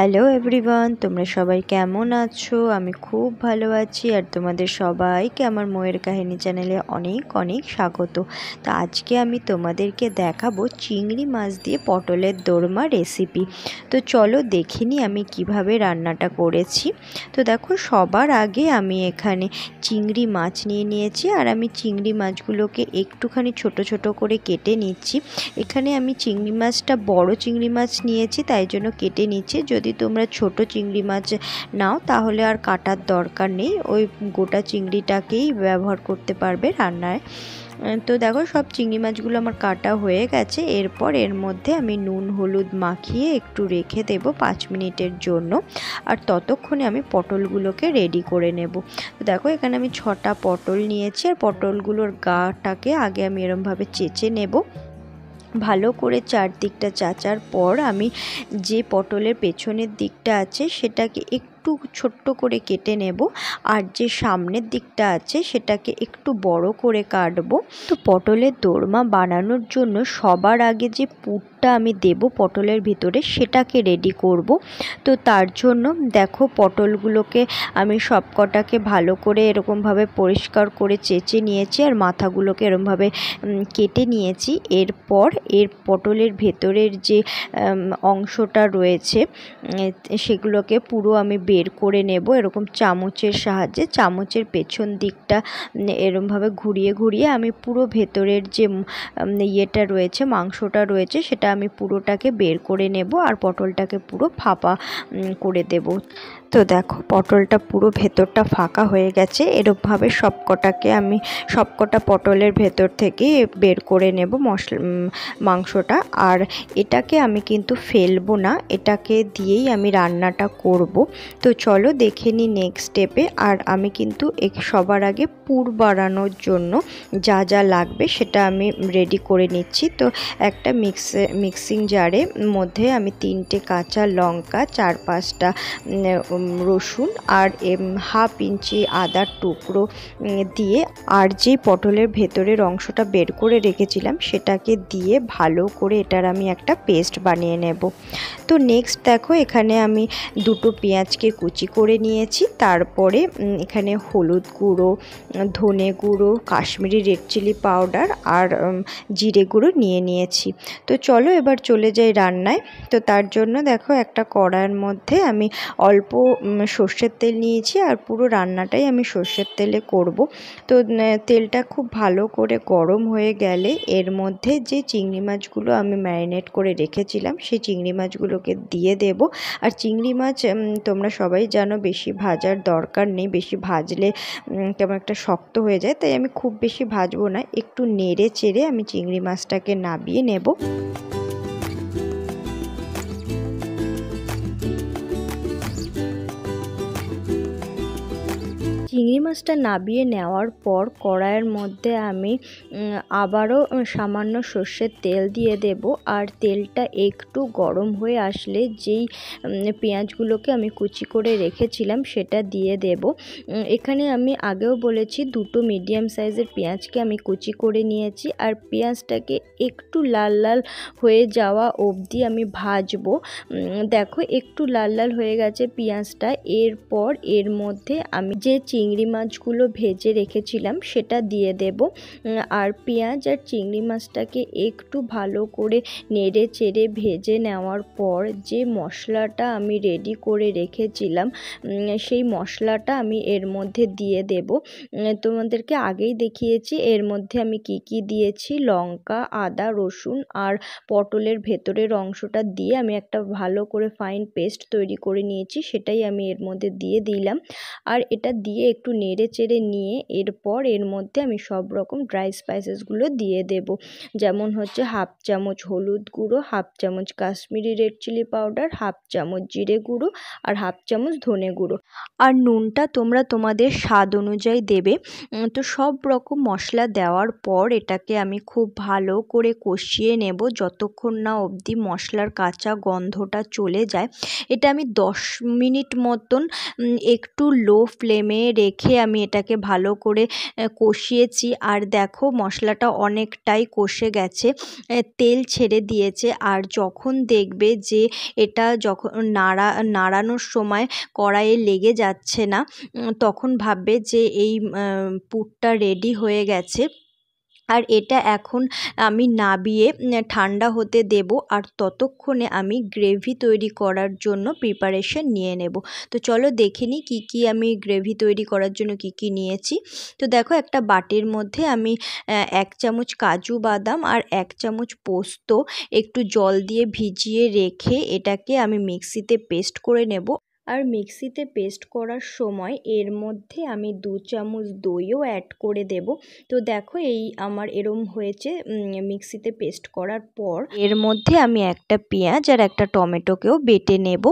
Hello everyone তোমরা সবাই কেমন আছো? আমি খুব ভালো আছি আর তোমাদের সবাইকে আমার ময়ের কাহিনী চ্যানেলে অনেক অনেক স্বাগত। তো আজকে আমি তোমাদেরকে দেখাবো চিংড়ি মাছ দিয়ে পটলের দোরমা রেসিপি তো চলো দেখে নিই আমি কীভাবে রান্নাটা করেছি। তো দেখো, সবার আগে আমি এখানে চিংড়ি মাছ নিয়ে নিয়েছি আর আমি চিংড়ি মাছগুলোকে একটুখানি ছোট ছোট করে কেটে নিচ্ছি। এখানে আমি চিংড়ি মাছটা বড় চিংড়ি মাছ নিয়েছি, তাই জন্য কেটে নিচ্ছি। যদি তোমরা ছোট চিংড়ি মাছ নাও, তাহলে আর কাটার দরকার নেই। ওই গোটা চিংড়িটাকেই ব্যবহার করতে পারবে রান্নায়। তো দেখো, সব চিংড়ি মাছগুলো আমার কাটা হয়ে গেছে। এরপর এর মধ্যে আমি নুন, হলুদ মাখিয়ে একটু রেখে দেব পাঁচ মিনিটের জন্য। আর ততক্ষণে আমি পটলগুলোকে রেডি করে নেব। তো দেখো, এখানে আমি ছটা পটল নিয়েছি। আর পটলগুলোর গাটাকে আগে আমি এরমভাবে চেঁচে নেব। ভালো করে চারদিকটা চাচার পর আমি যে পটলের পেছনের দিকটা আছে সেটাকে একটু ছোট্ট করে কেটে নেব। আর যে সামনের দিকটা আছে, সেটাকে একটু বড় করে কাটবো। তো পটলের দোরমা বানানোর জন্য সবার আগে যে পুরটা আমি দেব পটলের ভিতরে, সেটাকে রেডি করব। তো তার জন্য দেখো পটলগুলোকে আমি সব কটাকে ভালো করে এরকমভাবে পরিষ্কার করে চেঁচে নিয়েছি আর মাথাগুলোকে এরমভাবে কেটে নিয়েছি। এরপর এর পটলের ভেতরের যে অংশটা রয়েছে সেগুলোকে পুরো আমি বের করে নেব এরকম চামচের সাহায্যে। চামচের পেছন দিকটা এরমভাবে ঘুরিয়ে ঘুরিয়ে আমি পুরো ভেতরের যে ইয়েটা রয়েছে, মাংসটা রয়েছে, সেটা আমি পুরোটাকে বের করে নেব আর পটলটাকে পুরো ফাঁপা করে দেব। তো দেখো, পটলটা পুরো ভেতরটা ফাঁকা হয়ে গেছে। এরকমভাবে সবকটাকে আমি, সবকটা পটলের ভেতর থেকে বের করে নেব মশলা মাংসটা। আর এটাকে আমি কিন্তু ফেলব না, এটাকে দিয়েই আমি রান্নাটা করব। তো চলো দেখে নিই নেক্সট স্টেপে আর আমি কিন্তু সবার আগে পুর বাড়ানোর জন্য যা যা লাগবে সেটা আমি রেডি করে নিচ্ছি। তো একটা মিক্সে মিক্সিং জারে মধ্যে আমি তিনটে কাঁচা লঙ্কা, চার পাঁচটা রসুন আর হাফ ইঞ্চি আদার টুকরো দিয়ে আর যে পটলের ভেতরের অংশটা বের করে রেখেছিলাম সেটাকে দিয়ে ভালো করে এটার আমি একটা পেস্ট বানিয়ে নেব। তো নেক্সট দেখো এখানে আমি দুটো পেঁয়াজকে কুচি করে নিয়েছি, তারপরে এখানে হলুদ গুঁড়ো, ধনে গুঁড়ো, কাশ্মীরি রেড চিলি পাউডার আর জিরে গুঁড়ো নিয়ে নিয়েছি। তো চলো এবার চলে যাই রান্নায়। তো তার জন্য দেখো একটা কড়াইয়ের মধ্যে আমি অল্প সর্ষের তেল নিয়েছি আর পুরো রান্নাটাই আমি সর্ষের তেলে করব। তো তেলটা খুব ভালো করে গরম হয়ে গেলে এর মধ্যে যে চিংড়ি মাছগুলো আমি ম্যারিনেট করে রেখেছিলাম, সেই চিংড়ি মাছগুলোকে দিয়ে দেব। আর চিংড়ি মাছ তোমরা সবাই জানো বেশি ভাজার দরকার নেই, বেশি ভাজলে কেমন একটা শক্ত হয়ে যায়, তাই আমি খুব বেশি ভাজবো না, একটু নেড়ে চেড়ে আমি চিংড়ি মাছটাকে নাবিয়ে নেব। চিংড়ি মাছটা নাবিয়ে নেওয়ার পর কড়াইয়ের মধ্যে আমি আবারও সামান্য সর্ষের তেল দিয়ে দেব। আর তেলটা একটু গরম হয়ে আসলে যেই পেঁয়াজগুলোকে আমি কুচি করে রেখেছিলাম সেটা দিয়ে দেব। এখানে আমি আগেও বলেছি দুটো মিডিয়াম সাইজের পেঁয়াজকে আমি কুচি করে নিয়েছি। আর পেঁয়াজটাকে একটু লাল লাল হয়ে যাওয়া অবধি আমি ভাজবো। দেখো একটু লাল লাল হয়ে গেছে পেঁয়াজটা। এরপর এর মধ্যে আমি যে চিংড়ি মাছগুলো ভেজে রেখেছিলাম, সেটা দিয়ে দেব। আর পেঁয়াজ আর চিংড়ি মাছটাকে একটু ভালো করে নেড়ে চেড়ে ভেজে নেওয়ার পর যে মশলাটা আমি রেডি করে রেখেছিলাম সেই মশলাটা আমি এর মধ্যে দিয়ে দেব। তোমাদেরকে আগেই দেখিয়েছি, এর মধ্যে আমি কি কি দিয়েছি, লঙ্কা, আদা, রসুন আর পটলের ভেতরের অংশটা দিয়ে আমি একটা ভালো করে ফাইন পেস্ট তৈরি করে নিয়েছি, সেটাই আমি এর মধ্যে দিয়ে দিলাম। আর এটা দিয়ে একটু নেড়ে চেড়ে নিয়ে এরপর এর মধ্যে আমি সব রকম ড্রাই স্পাইসেসগুলো দিয়ে দেব। যেমন হচ্ছে হাফ চামচ হলুদ গুঁড়ো হাফ চামচ Kashmiri red chilli powder half চামচ জিরে গুঁড়ো আর হাফ চামচ ধনে গুঁড়ো। আর নুনটা তোমরা তোমাদের স্বাদ অনুযায়ী দেবে। তো সব রকম মশলা দেওয়ার পর এটাকে আমি খুব ভালো করে কষিয়ে নেব যতক্ষণ না অবধি মশলার কাঁচা গন্ধটা চলে যায়। এটা আমি দশ মিনিট মতন একটু লো ফ্লেমে রেখে আমি এটাকে ভালো করে কষিয়েছি। আর দেখো মশলাটা অনেকটাই কষে গেছে। তেল ছেড়ে দিয়েছে। আর যখন দেখবে যে এটা যখন নাড়া, নাড়ানোর সময় কড়াইয়ে লেগে যাচ্ছে না তখন ভাববে যে এই পুরটা রেডি হয়ে গেছে। আর এটা এখন আমি নাবিয়ে ঠান্ডা হতে দেব আর ততক্ষণে আমি গ্রেভি তৈরি করার জন্য প্রিপারেশন নিয়ে নেব। তো চলো দেখে নিই কী কী আমি গ্রেভি তৈরি করার জন্য কি কি নিয়েছি। তো দেখো একটা বাটির মধ্যে আমি এক চামচ কাজু বাদাম আর এক চামচ পোস্ত একটু জল দিয়ে ভিজিয়ে রেখে এটাকে আমি মিক্সিতে পেস্ট করে নেব। আর মিক্সিতে পেস্ট করার সময় এর মধ্যে আমি দু চামচ দইও অ্যাড করে দেব। তো দেখো এই আমার এরম হয়েছে মিক্সিতে পেস্ট করার পর এর মধ্যে আমি একটা পেঁয়াজ আর একটা টমেটোকেও বেটে নেব।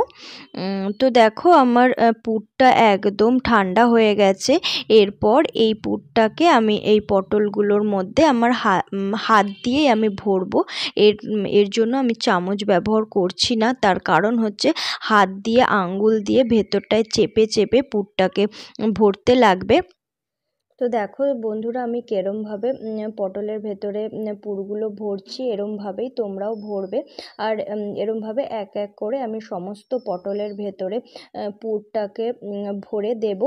তো দেখো আমার পুরটা একদম ঠান্ডা হয়ে গেছে। এরপর এই পুরটাকে আমি এই পটলগুলোর মধ্যে আমার হাত দিয়েই আমি ভরবো। এর এর জন্য আমি চামচ ব্যবহার করছি না, তার কারণ হচ্ছে হাত দিয়ে আঙ্গুল দিয়ে ভেতরটায় চেপে চেপে পুরটাকে ভরতে লাগবে। তো দেখো বন্ধুরা, আমি কেরমভাবে পটলের ভেতরে পুরগুলো ভরছি, এরমভাবেই তোমরাও ভরবে। আর এরমভাবে এক এক করে আমি সমস্ত পটলের ভেতরে পুরটাকে ভরে দেব।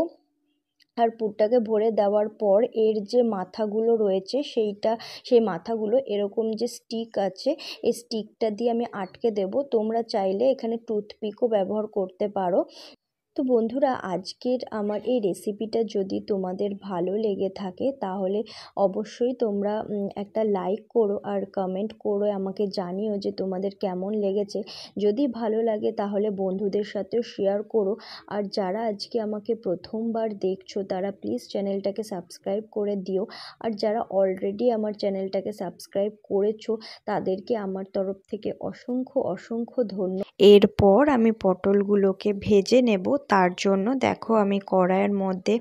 আর পুরটাকে ভরে দেওয়ার পর এর যে মাথাগুলো রয়েছে সেইটা, সেই মাথাগুলো এরকম যে স্টিক আছে, এই স্টিকটা দিয়ে আমি আটকে দেব। তোমরা চাইলে এখানে টুথপিকও ব্যবহার করতে পারো। তো বন্ধুরা, আজকের আমার এই রেসিপিটা যদি তোমাদের ভালো লেগে থাকে, তাহলে অবশ্যই তোমরা একটা লাইক করো আর কমেন্ট করো, আমাকে জানিও যে তোমাদের কেমন লেগেছে। যদি ভালো লাগে, তাহলে বন্ধুদের সাথেও শেয়ার করো। আর যারা আজকে আমাকে প্রথমবার দেখছ, তারা প্লিজ চ্যানেলটাকে সাবস্ক্রাইব করে দিও। আর যারা অলরেডি আমার চ্যানেলটাকে সাবস্ক্রাইব করেছ, তাদেরকে আমার তরফ থেকে অসংখ্য অসংখ্য ধন্য এরপর আমি পটলগুলোকে ভেজে নেব। তার জন্য দেখো আমি কড়াইয়ের মধ্যে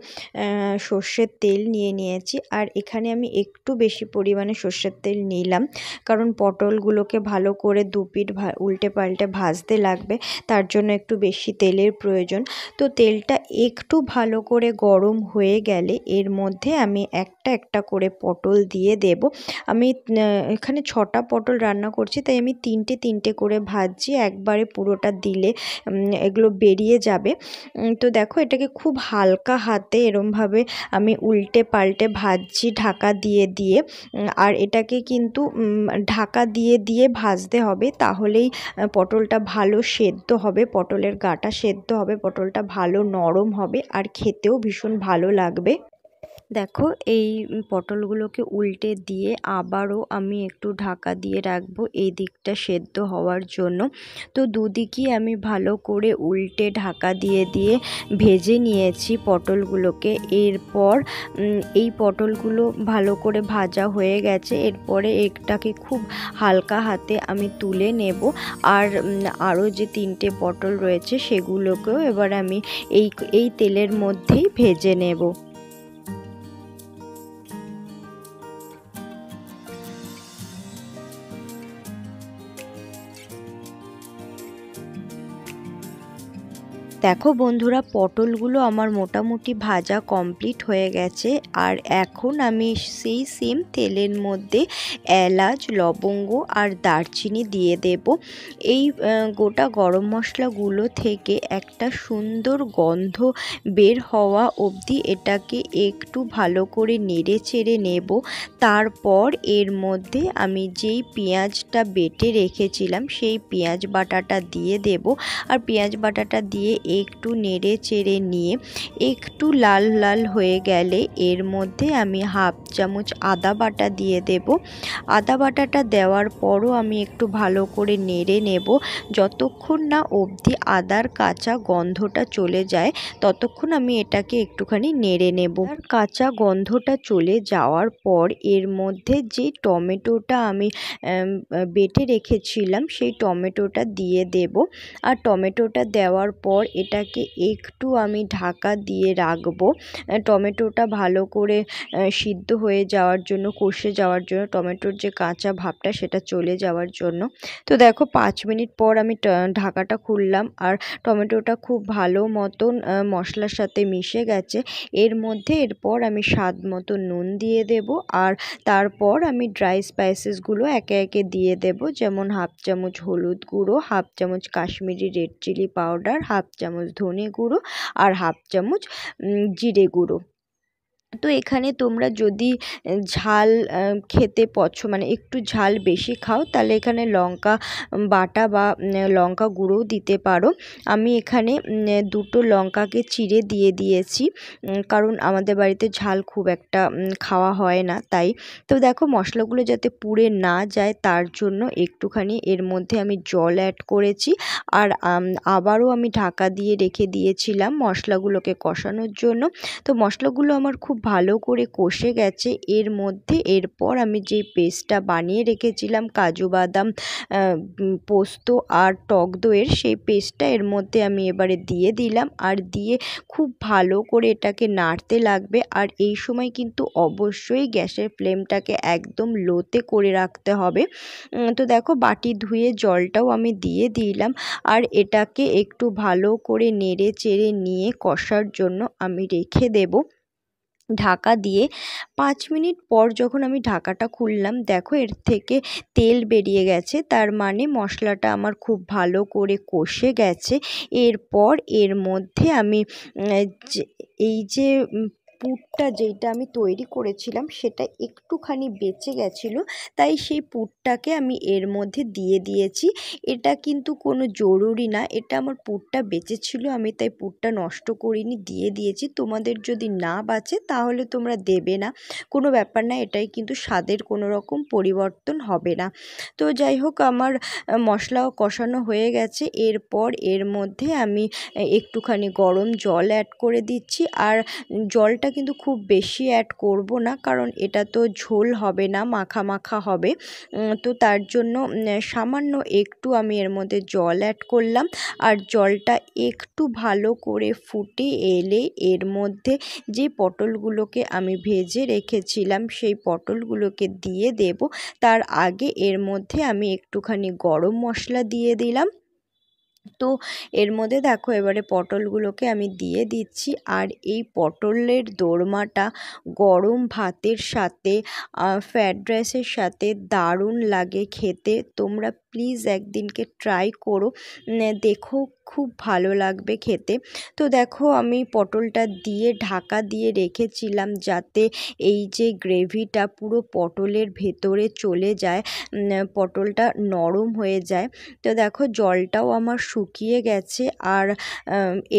সর্ষের তেল নিয়ে নিয়েছি। আর এখানে আমি একটু বেশি পরিমাণে সর্ষের তেল নিলাম। কারণ পটলগুলোকে ভালো করে দুপিট উল্টে পাল্টে ভাজতে লাগবে। তার জন্য একটু বেশি তেলের প্রয়োজন। তো তেলটা একটু ভালো করে গরম হয়ে গেলে এর মধ্যে আমি একটা একটা করে পটল দিয়ে দেব। আমি এখানে ছটা পটল রান্না করছি, তাই আমি তিনটে তিনটে করে ভাজছি। একবারে পুরোটা দিলে এগুলো বেরিয়ে যাবে। তো দেখো এটাকে খুব হালকা হাতে এরমভাবে আমি উল্টে পাল্টে ভাজছি ঢাকা দিয়ে দিয়ে। আর এটাকে কিন্তু ঢাকা দিয়ে দিয়ে ভাজতে হবে তাহলেই পটলটা ভালো সেদ্ধ হবে, পটলের গাটা সেদ্ধ হবে, পটলটা ভালো নরম হবে, আর খেতেও ভীষণ ভালো লাগবে। দেখো, এই পটলগুলোকে উল্টে দিয়ে আবারও আমি একটু ঢাকা দিয়ে রাখব এই দিকটা সেদ্ধ হওয়ার জন্য। তো দুদিকই আমি ভালো করে উল্টে ঢাকা দিয়ে দিয়ে ভেজে নিয়েছি পটলগুলোকে। এরপর এই পটলগুলো ভালো করে ভাজা হয়ে গেছে। এরপরে একটাকে খুব হালকা হাতে আমি তুলে নেব। আর আরও যে তিনটে পটল রয়েছে সেগুলোকেও এবার আমি এই এই তেলের মধ্যেই ভেজে নেব। দেখো বন্ধুরা, পটলগুলো আমার মোটামুটি ভাজা কমপ্লিট হয়ে গেছে। আর এখন আমি সেই সেম তেলের মধ্যে এলাচ, লবঙ্গ আর দারচিনি দিয়ে দেব। এই গোটা গরম মশলাগুলো থেকে একটা সুন্দর গন্ধ বের হওয়া অবধি এটাকে একটু ভালো করে নেড়ে চেড়ে নেব। তারপর এর মধ্যে আমি যেই পেঁয়াজটা বেটে রেখেছিলাম, সেই পেঁয়াজ বাটাটা দিয়ে দেব। আর পেঁয়াজ বাটাটা দিয়ে একটু নেড়ে চেড়ে নিয়ে একটু লাল লাল হয়ে গেলে এর মধ্যে আমি হাফ চামচ আদা বাটা দিয়ে দেব। আদা বাটাটা দেওয়ার পরও আমি একটু ভালো করে নেড়ে নেব। যতক্ষণ না অবধি আদার কাঁচা গন্ধটা চলে যায়, ততক্ষণ আমি এটাকে একটুখানি নেড়ে নেব। আর কাঁচা গন্ধটা চলে যাওয়ার পর এর মধ্যে যে টমেটোটা আমি বেটে রেখেছিলাম, সেই টমেটোটা দিয়ে দেব। আর টমেটোটা দেওয়ার পর এটাকে একটু আমি ঢাকা দিয়ে রাখব। টমেটোটা ভালো করে সিদ্ধ হয়ে যাওয়ার জন্য, কষে যাওয়ার জন্য, টমেটোর যে কাঁচা ভাবটা সেটা চলে যাওয়ার জন্য। তো দেখো, পাঁচ মিনিট পর আমি ঢাকাটা খুললাম আর টমেটোটা খুব ভালো মতন মশলার সাথে মিশে গেছে। এর মধ্যে এরপর আমি স্বাদ মতো নুন দিয়ে দেব আর তারপর আমি ড্রাই স্পাইসেসগুলো একে একে দিয়ে দেব। যেমন হাফ চামচ হলুদ গুঁড়ো, হাফ চামচ Kashmiri red chilli powder, half চামচ ধনে গুঁড়ো আর হাফ চামচ জিরে গুঁড়ো। তো এখানে তোমরা যদি ঝাল খেতে পছ মানে একটু ঝাল বেশি খাও, তাহলে এখানে লঙ্কা বাটা বা লঙ্কা গুঁড়োও দিতে পারো। আমি এখানে দুটো লঙ্কাকে চিড়ে দিয়ে দিয়েছি কারণ আমাদের বাড়িতে ঝাল খুব একটা খাওয়া হয় না, তাই। তো দেখো মশলাগুলো যাতে পুড়ে না যায়, তার জন্য একটুখানি এর মধ্যে আমি জল অ্যাড করেছি, আর আবারও আমি ঢাকা দিয়ে রেখে দিয়েছিলাম মশলাগুলোকে কষানোর জন্য। তো মশলাগুলো আমার খুব ভালো করে কষে গেছে। এর মধ্যে এরপর আমি যেই পেস্টটা বানিয়ে রেখেছিলাম, কাজু বাদাম পোস্ত আর টক দইয়ের, সেই পেস্টটা এর মধ্যে আমি এবারে দিয়ে দিলাম। আর দিয়ে খুব ভালো করে এটাকে নাড়তে লাগবে। আর এই সময় কিন্তু অবশ্যই গ্যাসের ফ্লেমটাকে একদম লোতে করে রাখতে হবে। তো দেখো বাটি ধুয়ে জলটাও আমি দিয়ে দিলাম। আর এটাকে একটু ভালো করে নেড়ে চেড়ে নিয়ে কষার জন্য আমি রেখে দেব। ঢাকা দিয়ে পাঁচ মিনিট পর যখন আমি ঢাকাটা খুললাম, দেখো এর থেকে তেল বেরিয়ে গেছে। তার মানে মশলাটা আমার খুব ভালো করে কষে গেছে। এরপর এর মধ্যে আমি এই যে পুরটা যেটা আমি তৈরি করেছিলাম, সেটা একটুখানি বেঁচে গেছিল। তাই সেই পুরটাকে আমি এর মধ্যে দিয়ে দিয়েছি। এটা কিন্তু কোনো জরুরি না, এটা আমার পুরটা বেঁচে ছিল আমি তাই পুরটা নষ্ট করিনি, দিয়ে দিয়েছি। তোমাদের যদি না বাঁচে, তাহলে তোমরা দেবে না। কোনো ব্যাপার না, এটাই কিন্তু স্বাদের কোনো রকম পরিবর্তন হবে না। তো যাই হোক, আমার মশলাও কষানো হয়ে গেছে। এরপর এর মধ্যে আমি একটুখানি গরম জল অ্যাড করে দিচ্ছি। আর জলটা কিন্তু খুব বেশি অ্যাড করব না, কারণ এটা তো ঝোল হবে না, মাখা মাখা হবে। তো তার জন্য সামান্য একটু আমি এর মধ্যে জল অ্যাড করলাম। আর জলটা একটু ভালো করে ফুটে এলে এর মধ্যে যে পটলগুলোকে আমি ভেজে রেখেছিলাম, সেই পটলগুলোকে দিয়ে দেব। তার আগে এর মধ্যে আমি একটুখানি গরম মশলা দিয়ে দিলাম। তো এর মধ্যে দেখো এবারে পটলগুলোকে আমি দিয়ে দিচ্ছি। আর এই পটলের দোরমাটা গরম ভাতের সাথে ফ্রায়েড রাইসের সাথে দারুণ লাগে খেতে। তোমরা প্লিজ একদিনকে ট্রাই করো। দেখো খুব ভালো লাগবে খেতে। তো দেখো আমি পটলটা দিয়ে ঢাকা দিয়ে রেখেছিলাম যাতে এই যে গ্রেভিটা পুরো পটলের ভেতরে চলে যায় পটলটা নরম হয়ে যায়। তো দেখো জলটাও আমার শুকিয়ে গেছে আর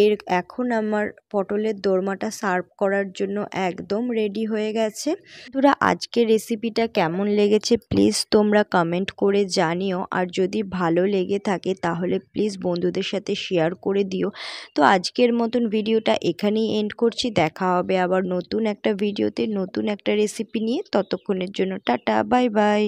এর এখন আমার পটলের দোরমাটা সার্ভ করার জন্য একদম রেডি হয়ে গেছে। তোরা আজকের রেসিপিটা কেমন লেগেছে? প্লিজ তোমরা কমেন্ট করে জানিও। আর যদি ভালো লেগে থাকে তাহলে প্লিজ বন্ধুদের সাথে শেয়ার করে দিও। তো আজকের মতন ভিডিওটা এখানেই এন্ড করছি। দেখা হবে আবার নতুন একটা ভিডিওতে নতুন একটা রেসিপি নিয়ে। ততক্ষণের জন্য টাটা বাই বাই